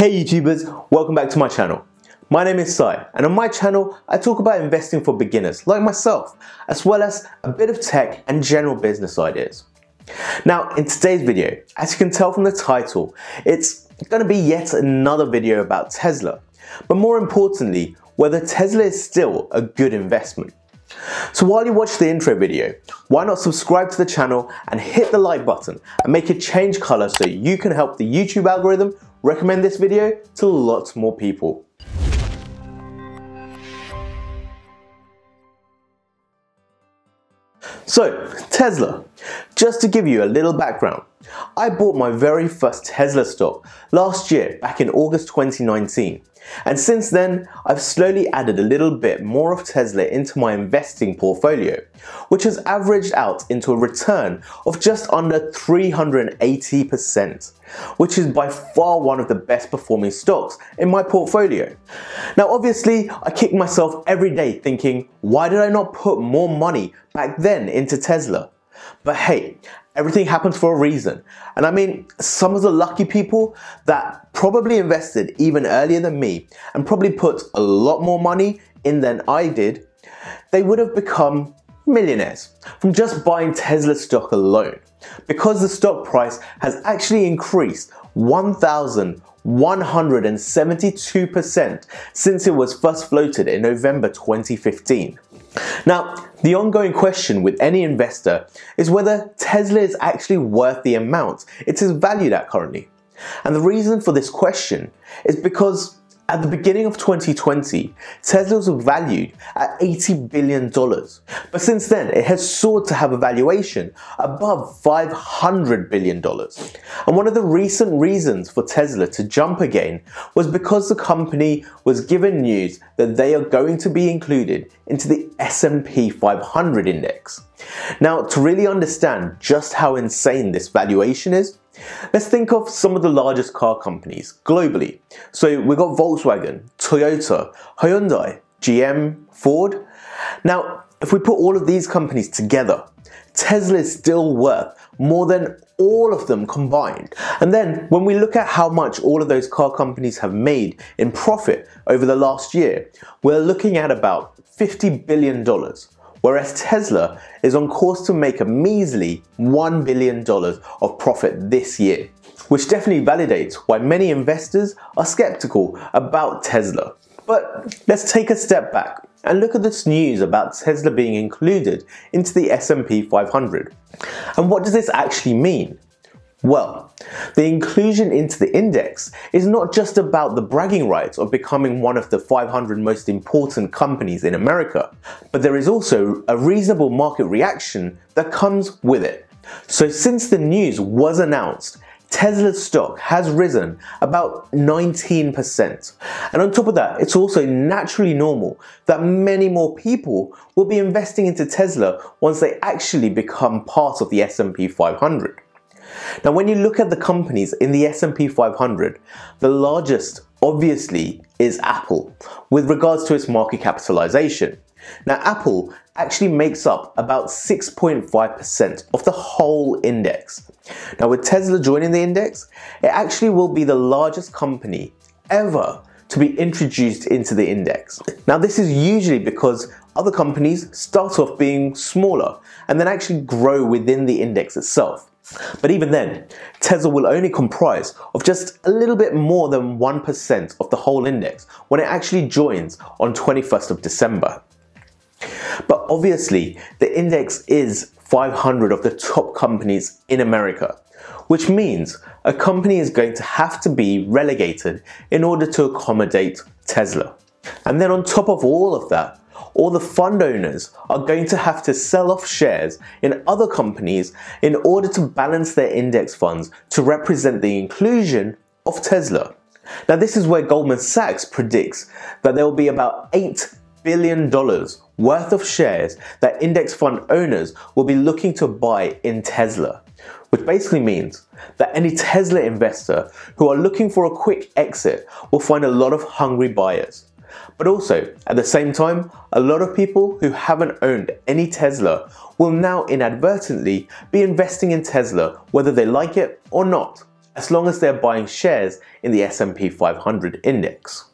Hey YouTubers, welcome back to my channel. My name is Sai and on my channel I talk about investing for beginners like myself as well as a bit of tech and general business ideas. Now in today's video, as you can tell from the title, it's going to be yet another video about Tesla, but more importantly whether Tesla is still a good investment. So while you watch the intro video, why not subscribe to the channel and hit the like button and make it change color so you can help the YouTube algorithm recommend this video to lots more people. So, Tesla. Just to give you a little background, I bought my very first Tesla stock last year back in August 2019 and since then, I've slowly added a little bit more of Tesla into my investing portfolio, which has averaged out into a return of just under 380%, which is by far one of the best performing stocks in my portfolio. Now obviously, I kick myself every day thinking, why did I not put more money back then into Tesla? But hey, everything happens for a reason. And I mean, some of the lucky people that probably invested even earlier than me and probably put a lot more money in than I did, they would have become millionaires from just buying Tesla stock alone because the stock price has actually increased 1,172% since it was first floated in November 2015. Now, the ongoing question with any investor is whether Tesla is actually worth the amount it is valued at currently. And the reason for this question is because at the beginning of 2020, Tesla was valued at $80 billion, but since then it has soared to have a valuation above $500 billion. And one of the recent reasons for Tesla to jump again was because the company was given news that they are going to be included into the S&P 500 index. Now, to really understand just how insane this valuation is, Let's think of some of the largest car companies globally. So we've got Volkswagen, Toyota, Hyundai, GM, Ford. Now, if we put all of these companies together, Tesla is still worth more than all of them combined. And then when we look at how much all of those car companies have made in profit over the last year, we're looking at about $50 billion whereas Tesla is on course to make a measly $1 billion of profit this year, which definitely validates why many investors are skeptical about Tesla. But let's take a step back and look at this news about Tesla being included into the S&P 500. And what does this actually mean? Well, the inclusion into the index is not just about the bragging rights of becoming one of the 500 most important companies in America, but there is also a reasonable market reaction that comes with it. So since the news was announced, Tesla's stock has risen about 19%. And on top of that, it's also naturally normal that many more people will be investing into Tesla once they actually become part of the S&P 500. Now, when you look at the companies in the S&P 500, the largest obviously is Apple with regards to its market capitalization. Now, Apple actually makes up about 6.5% of the whole index. Now, with Tesla joining the index, it actually will be the largest company ever to be introduced into the index. Now, this is usually because other companies start off being smaller and then actually grow within the index itself. But even then, Tesla will only comprise of just a little bit more than 1% of the whole index when it actually joins on 21st of December. But obviously, the index is 500 of the top companies in America, which means a company is going to have to be relegated in order to accommodate Tesla. And then on top of all of that, all the fund owners are going to have to sell off shares in other companies in order to balance their index funds to represent the inclusion of Tesla. Now, this is where Goldman Sachs predicts that there will be about $8 billion worth of shares that index fund owners will be looking to buy in Tesla, which basically means that any Tesla investor who are looking for a quick exit will find a lot of hungry buyers. But also, at the same time, a lot of people who haven't owned any Tesla will now inadvertently be investing in Tesla whether they like it or not, as long as they're buying shares in the S&P 500 index.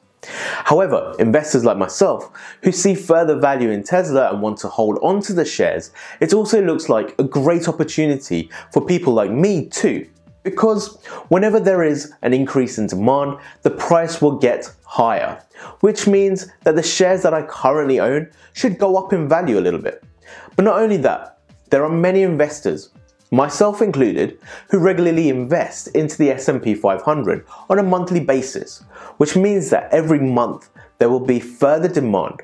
However, investors like myself who see further value in Tesla and want to hold on to the shares, it also looks like a great opportunity for people like me too. Because whenever there is an increase in demand, the price will get higher, which means that the shares that I currently own should go up in value a little bit. But not only that, there are many investors myself included, who regularly invest into the S&P 500 on a monthly basis, which means that every month there will be further demand.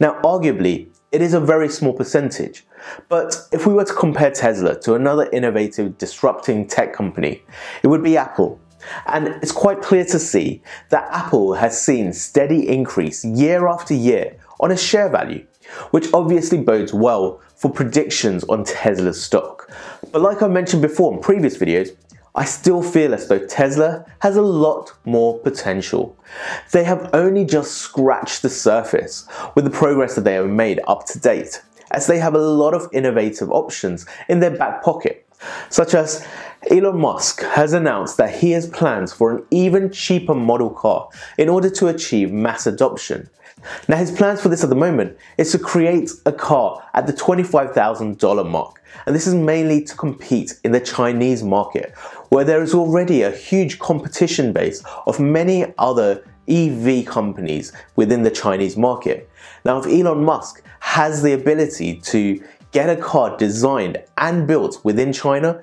Now, arguably, it is a very small percentage, but if we were to compare Tesla to another innovative, disrupting tech company, it would be Apple. And it's quite clear to see that Apple has seen steady increase year after year on its share value, which obviously bodes well for predictions on Tesla's stock. But like I mentioned before in previous videos, I still feel as though Tesla has a lot more potential. They have only just scratched the surface with the progress that they have made up to date, as they have a lot of innovative options in their back pocket, such as Elon Musk has announced that he has plans for an even cheaper model car in order to achieve mass adoption. Now his plans for this at the moment is to create a car at the $25,000 mark and this is mainly to compete in the Chinese market where there is already a huge competition base of many other EV companies within the Chinese market. Now if Elon Musk has the ability to get a car designed and built within China,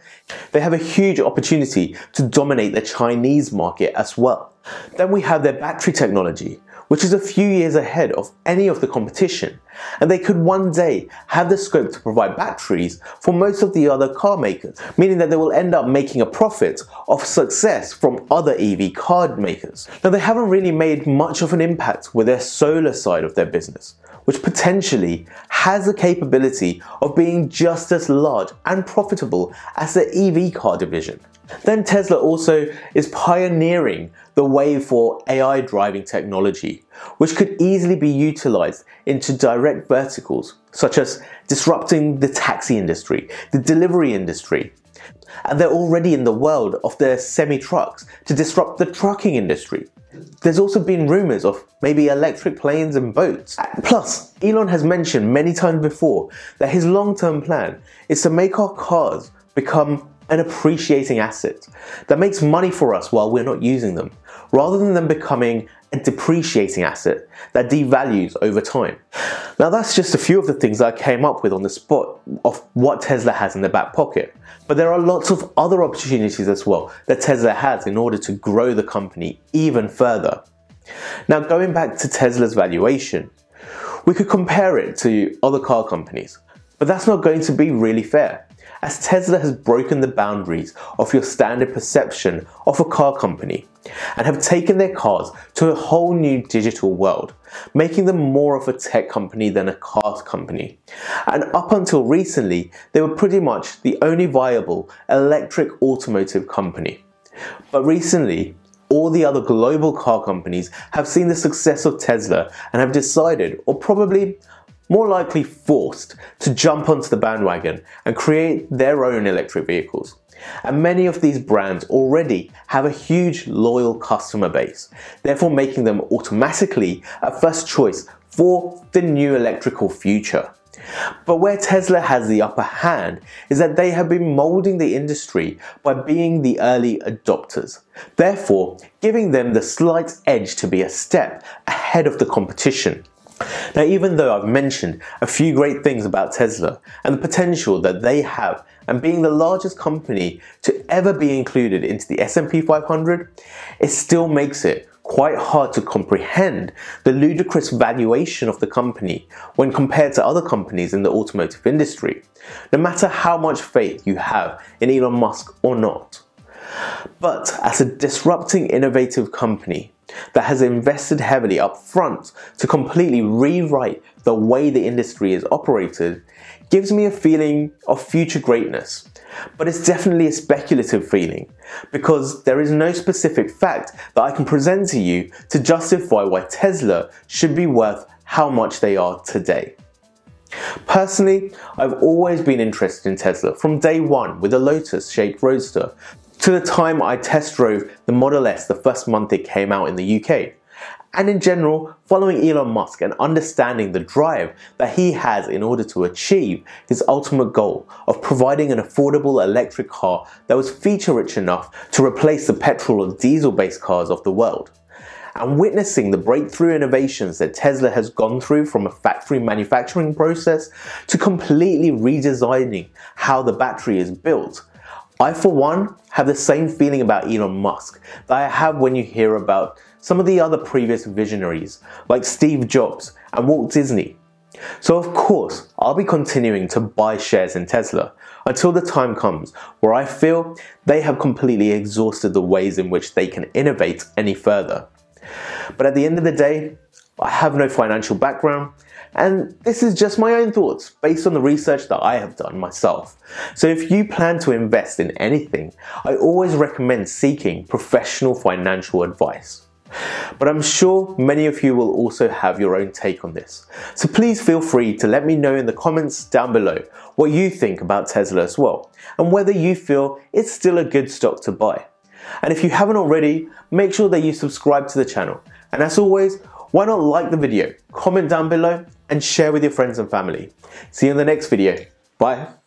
they have a huge opportunity to dominate the Chinese market as well. Then we have their battery technology, which is a few years ahead of any of the competition, and they could one day have the scope to provide batteries for most of the other car makers, meaning that they will end up making a profit of success from other EV car makers. Now they haven't really made much of an impact with their solar side of their business, which potentially has the capability of being just as large and profitable as the EV car division. Then Tesla also is pioneering the way for AI driving technology, which could easily be utilized into direct verticals, such as disrupting the taxi industry, the delivery industry. And they're already in the world of their semi trucks to disrupt the trucking industry. There's also been rumors of maybe electric planes and boats. Plus, Elon has mentioned many times before that his long term plan is to make our cars become an appreciating asset that makes money for us while we're not using them, rather than them becoming a depreciating asset that devalues over time. Now that's just a few of the things I came up with on the spot of what Tesla has in their back pocket. But there are lots of other opportunities as well that Tesla has in order to grow the company even further. Now going back to Tesla's valuation, we could compare it to other car companies, but that's not going to be really fair as Tesla has broken the boundaries of your standard perception of a car company and have taken their cars to a whole new digital world, making them more of a tech company than a car company. And up until recently, they were pretty much the only viable electric automotive company. But recently, all the other global car companies have seen the success of Tesla and have decided, or probably more likely forced to jump onto the bandwagon and create their own electric vehicles. And many of these brands already have a huge loyal customer base, therefore making them automatically a first choice for the new electrical future. But where Tesla has the upper hand is that they have been molding the industry by being the early adopters, therefore giving them the slight edge to be a step ahead of the competition. Now, even though I've mentioned a few great things about Tesla and the potential that they have and being the largest company to ever be included into the S&P 500, it still makes it quite hard to comprehend the ludicrous valuation of the company when compared to other companies in the automotive industry, no matter how much faith you have in Elon Musk or not. But as a disrupting innovative company, that has invested heavily up front to completely rewrite the way the industry is operated gives me a feeling of future greatness. But it's definitely a speculative feeling because there is no specific fact that I can present to you to justify why Tesla should be worth how much they are today. Personally, I've always been interested in Tesla from day one with a Lotus shaped Roadster to the time I test drove the Model S the first month it came out in the UK. And in general, following Elon Musk and understanding the drive that he has in order to achieve his ultimate goal of providing an affordable electric car that was feature rich enough to replace the petrol or diesel based cars of the world and witnessing the breakthrough innovations that Tesla has gone through from a factory manufacturing process to completely redesigning how the battery is built. I, for one, have the same feeling about Elon Musk that I have when you hear about some of the other previous visionaries like Steve Jobs and Walt Disney. So, of course, I'll be continuing to buy shares in Tesla until the time comes where I feel they have completely exhausted the ways in which they can innovate any further. But at the end of the day, I have no financial background, and this is just my own thoughts based on the research that I have done myself. So if you plan to invest in anything, I always recommend seeking professional financial advice. But I'm sure many of you will also have your own take on this. So please feel free to let me know in the comments down below what you think about Tesla as well, and whether you feel it's still a good stock to buy. And if you haven't already, make sure that you subscribe to the channel. And as always, why not like the video, comment down below, and share with your friends and family. See you in the next video. Bye.